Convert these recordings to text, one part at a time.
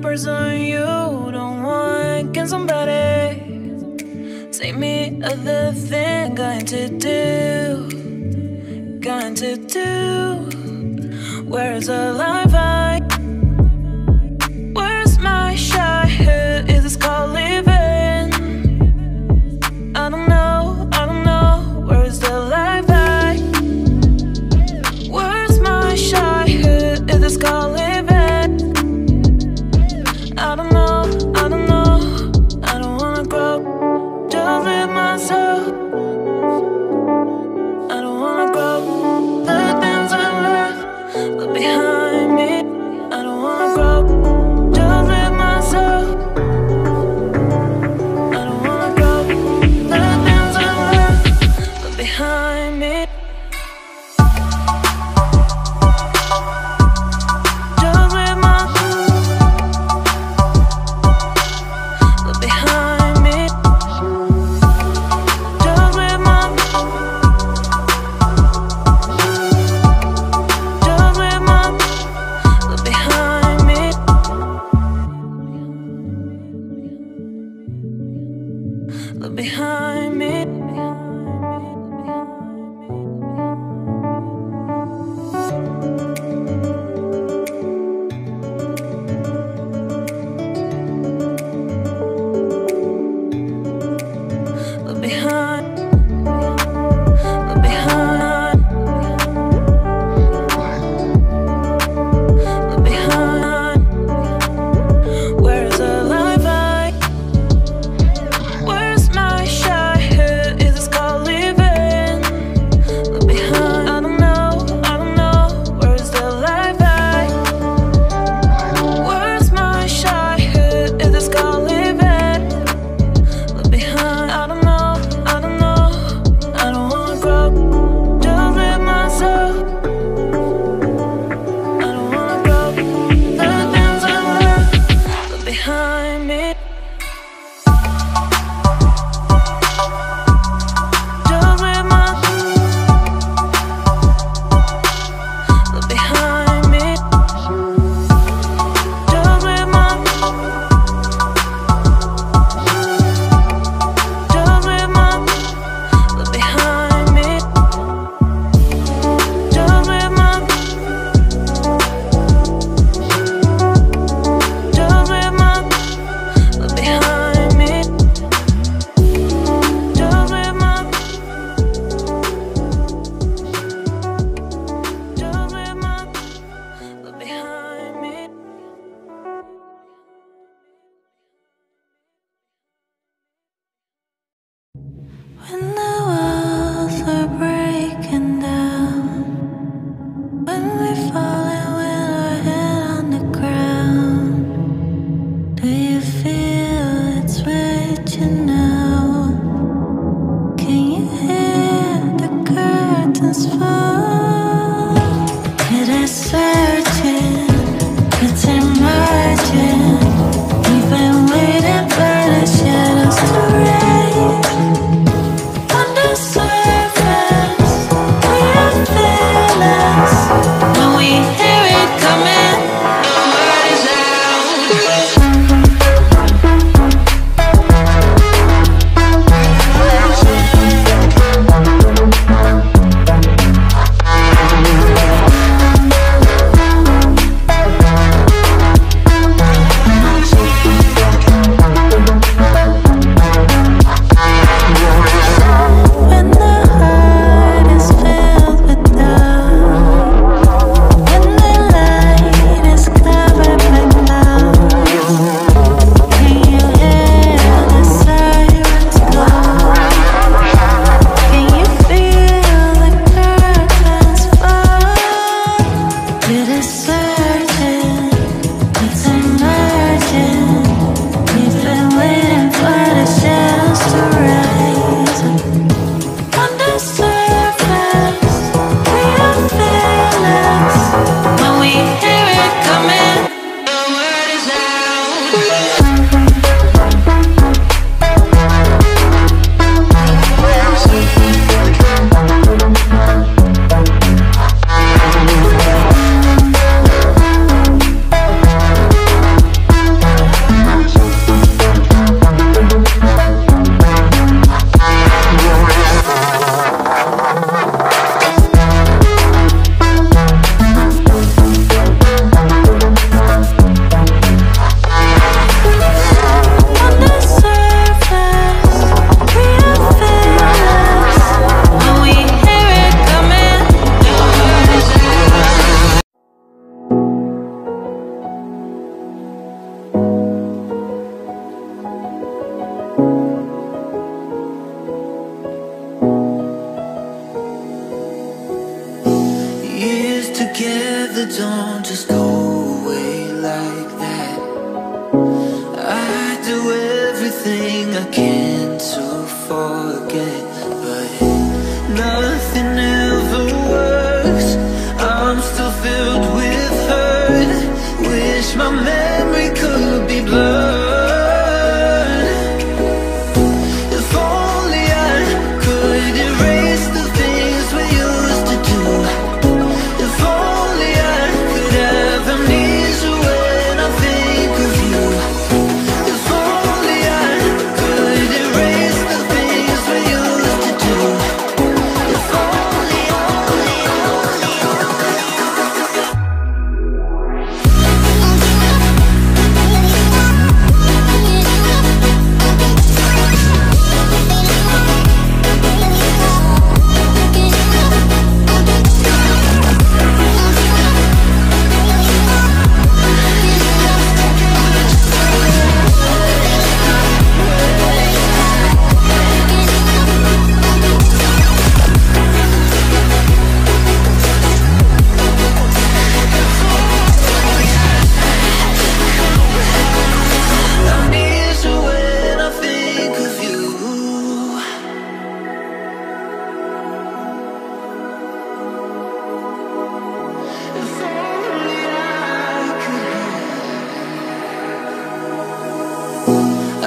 person you don't want. Can somebody take me other thing? Going to do, going to do. Where is the life I? as far. That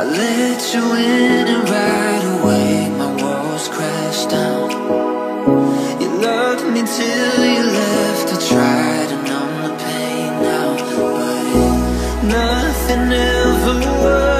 I let you in and right away my walls crashed down. You loved me till you left. I tried to numb the pain now But nothing ever works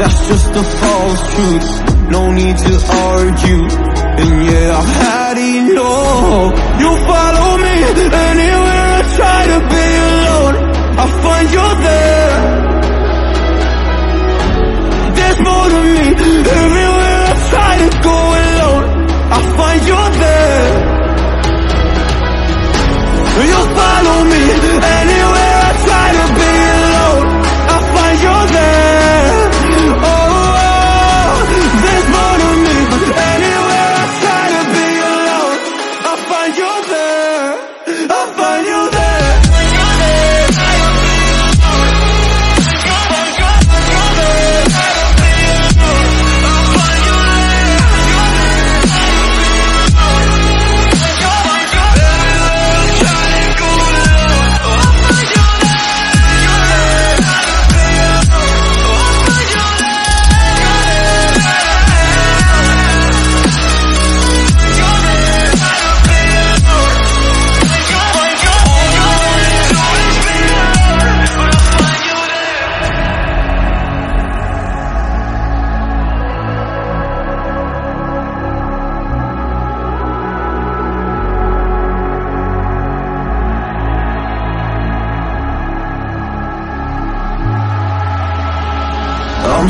That's just a false truth. No need to argue. And yeah, I've had enough. You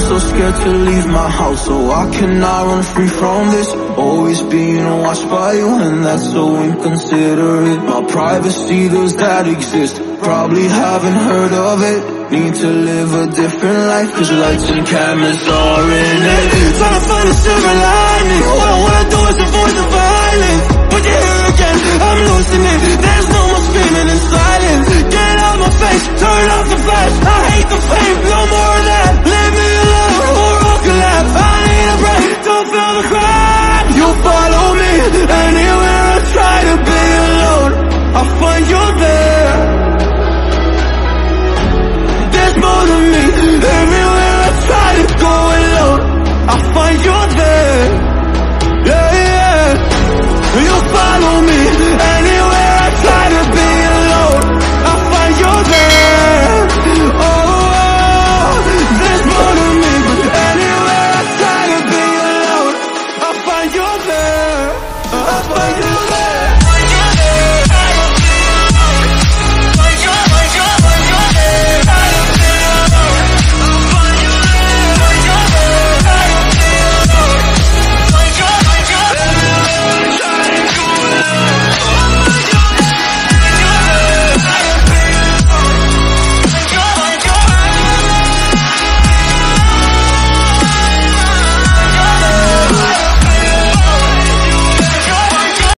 so scared to leave my house So I cannot run free from this. Always being watched by you And that's so inconsiderate. My privacy, does that exist? Probably haven't heard of it. Need to live a different life Cause lights and cameras are in it. Trying to find a silver lining. All I wanna do is